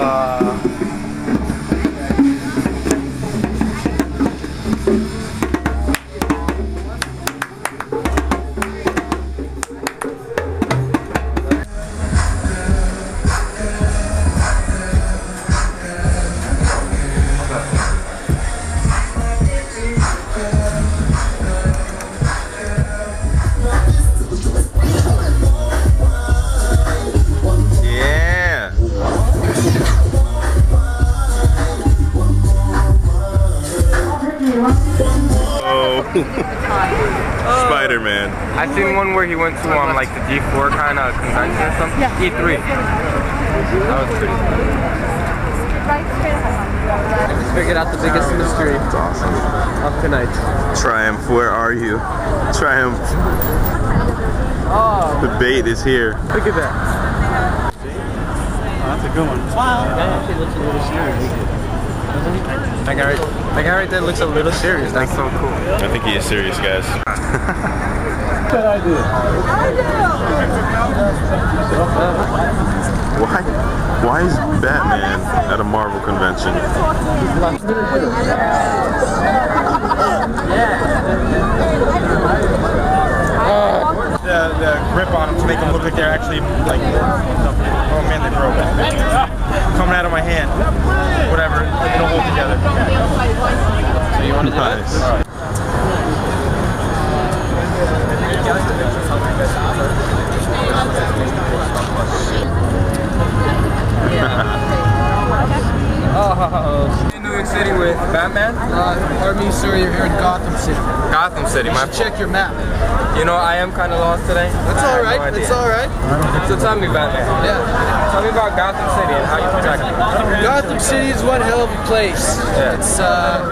Uh, Oh. Spider Man. I seen one where he went to um like the G4 kind of convention or something. E3. That was pretty. just figured out the biggest mystery It's awesome. of tonight. Triumph, where are you? Triumph. Oh. The bait is here. Look at that. That's a good one. Wow. That actually looks a little serious. That guy, right, that guy right there looks a little serious. That's so cool. I think he is serious, guys. Good idea. Why? Why is Batman at a Marvel convention? The, grip on them to make them look like they're actually like, oh man, they broke. Coming out of my hand. Whatever, it'll hold together. So you want to do Nice. Oh, in New York City with Batman. Army, sir, you're here in Gotham City. Gotham City. My Check your map. You know, I am kind of lost today. That's all right. No That's all right. So tell me, Batman. Yeah. Tell me about Gotham City and how you protect it. Gotham City is one hell of a place. Yeah. It's uh,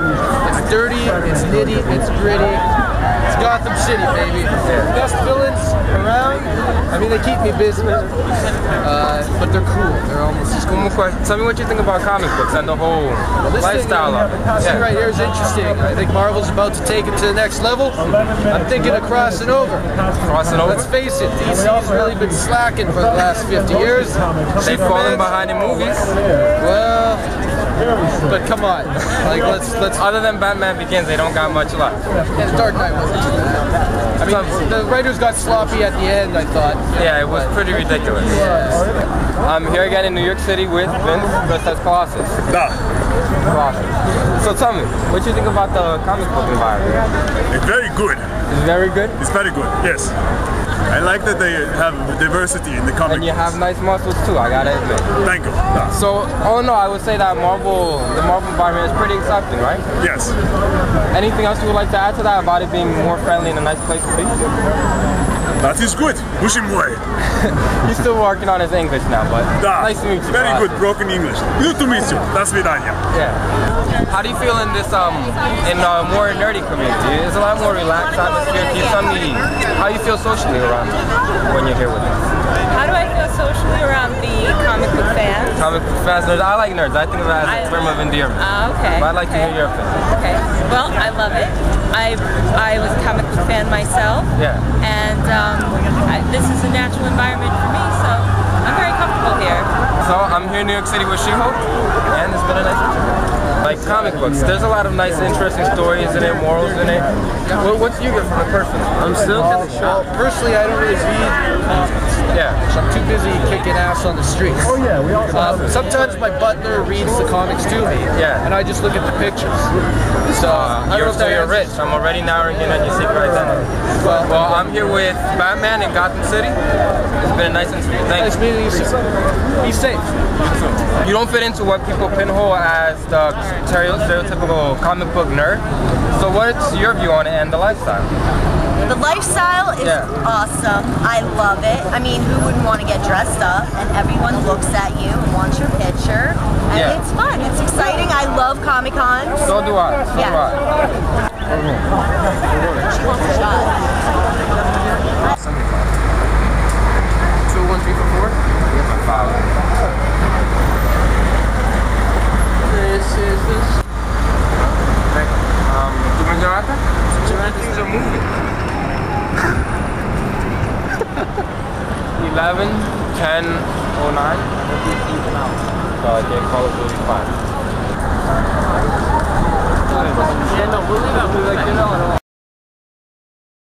it's dirty, it's nitty, it's gritty. It's Gotham City, baby. Best villains around. I mean, they keep me busy, uh, they're cool. They're almost as cool. One more question. Tell me what you think about comic books and the whole This lifestyle thing, of it. this thing right here is interesting. I think Marvel's about to take it to the next level. I'm thinking of crossing over. Crossing over. Let's face it, DC's really been slacking for the last 50 years. They've fallen behind in movies. Well, but come on, like let's let's. Other than Batman Begins, they don't got much left. And Dark Knight wasn't too bad. I mean, the writers got sloppy at the end. I thought. Yeah, it was pretty ridiculous. I'm here again in New York City with Vince versus Colossus. Da, So tell me, what you think about the comic book environment? it's very good. It's very good, It's very good. Yes, I like that they have diversity in the comic. and you have nice muscles too. I gotta admit. Thank you. So, oh no, I would say that Marvel, the Marvel environment is pretty accepting, right? Yes. Anything else you would like to add to that about it being more friendly and a nice place to be? That is good. Pushing way. He's still working on his English now, but Da. nice to meet you. Very good. Broken English. Good to meet you. That's Vidania. Yeah. How do you feel in this um in a more nerdy community? It's a lot more relaxed atmosphere. Can you tell me how you feel socially around when you're here with us? How do I feel socially around the comic book fans? Comic book fans, nerds. I like nerds. I think of it as a I- term of endearment. Ah, okay. But I'd like to okay. hear your opinion. Okay. Well, I love it. I I was a comic book fan myself. Yeah. And um, I, this is a natural environment for me, so I'm very comfortable here. So I'm here in New York City with She-Hulk, and it's been a nice. Like comic books, there's a lot of nice, interesting stories in it, morals in it. What, what do you get from it personally? I'm still kind of shocked. Personally, I don't really read comics. Yeah. I'm too busy kicking ass on the streets. Oh yeah, we all. Um, sometimes my butler reads the comics to me. Yeah. And I just look at the pictures. So I You're, so you're rich. I'm already narrowing in on your secret identity. Well, Well, I'm here with Batman in Gotham City. It's been a nice interview. Thank nice you. meeting you, sir. Be safe. You don't fit into what people pinhole as the stereo- stereotypical comic book nerd. So what's your view on it and the lifestyle? The lifestyle is Yeah. awesome. I love it. I mean, who wouldn't want to get dressed up? And everyone looks at you and wants your picture. And Yeah. it's fun. It's exciting. I love Comic Cons. So do I. So Yeah. do I. She wants a shot. Two, one, three, four, four. Here's my file. This is this. Thank you. Um, ¿tú me llamaste? This is a movie. 11, 10, 09. uh, game Call of Duty 5. Yeah, no, we'll leave out. We like, you know,